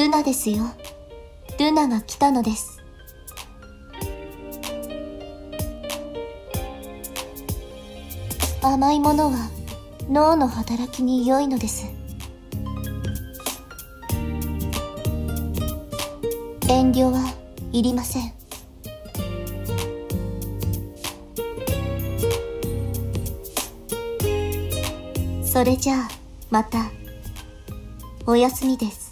ルナですよ。ルナが来たのです。甘いものは脳の働きに良いのです。遠慮はいりません。それじゃあ、また、おやすみです。